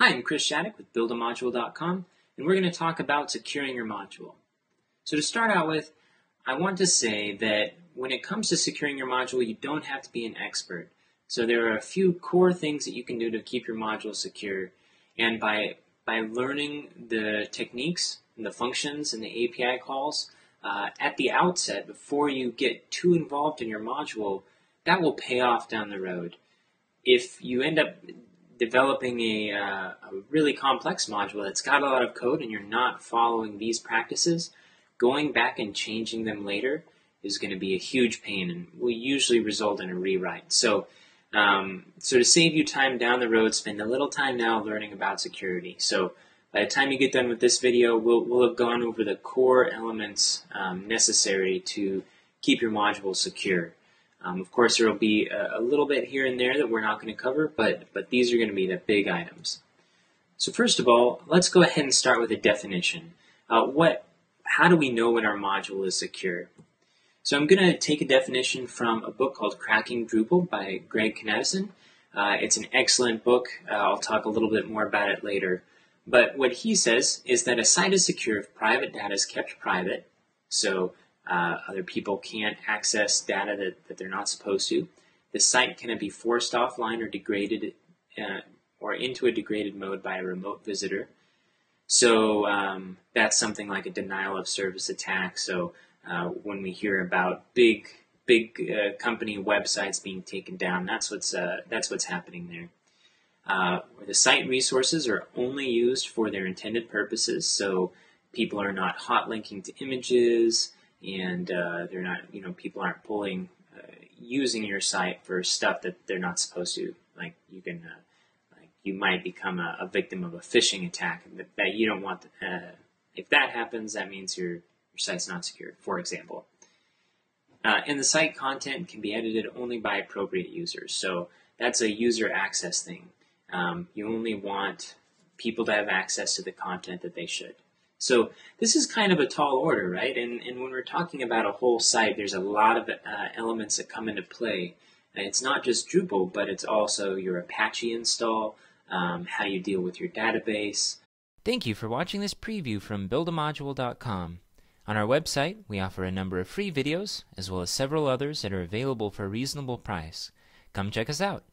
Hi, I'm Chris Shattuck with BuildAModule.com, and we're going to talk about securing your module. So to start out with, I want to say that when it comes to securing your module, you don't have to be an expert. So there are a few core things that you can do to keep your module secure, and by by learning the techniques and the functions and the API calls uh, at the outset before you get too involved in your module, that will pay off down the road. If you end up developing a, uh, a, really complex module that's got a lot of code and you're not following these practices, going back and changing them later is going to be a huge pain and will usually result in a rewrite. So, um, so to save you time down the road, spend a little time now learning about security. So by the time you get done with this video, we'll, we'll have gone over the core elements um, necessary to keep your module secure. Um, of course, there will be a, a, little bit here and there that we're not going to cover, but, but these are going to be the big items. So first of all, let's go ahead and start with a definition. Uh, what, how do we know when our module is secure? So I'm going to take a definition from a book called Cracking Drupal by Greg Knaddison. Uh, it's an excellent book. Uh, I'll talk a little bit more about it later. But what he says is that a site is secure if private data is kept private. So uh, other people can't access data that, that they're not supposed to. The site cannot be forced offline or degraded uh, or into a degraded mode by a remote visitor. So um, that's something like a denial of service attack. So uh, when we hear about big big uh, company websites being taken down, that's what's uh, that's what's happening there. Uh, the site resources are only used for their intended purposes, so people are not hot linking to images, and uh, they're not, you know, people aren't pulling, uh, using your site for stuff that they're not supposed to. Like you can, uh, like you might become a, a, victim of a phishing attack that, you don't want. To, uh, if that happens, that means your your site's not secure. For example, uh, and the site content can be edited only by appropriate users. So that's a user access thing. Um, you only want people to have access to the content that they should. So this is kind of a tall order, right? And, and when we're talking about a whole site, there's a lot of uh, elements that come into play. It's not just Drupal, but it's also your Apache install, um, how you deal with your database. Thank you for watching this preview from BuildAModule.com. On our website, we offer a number of free videos, as well as several others that are available for a reasonable price. Come check us out.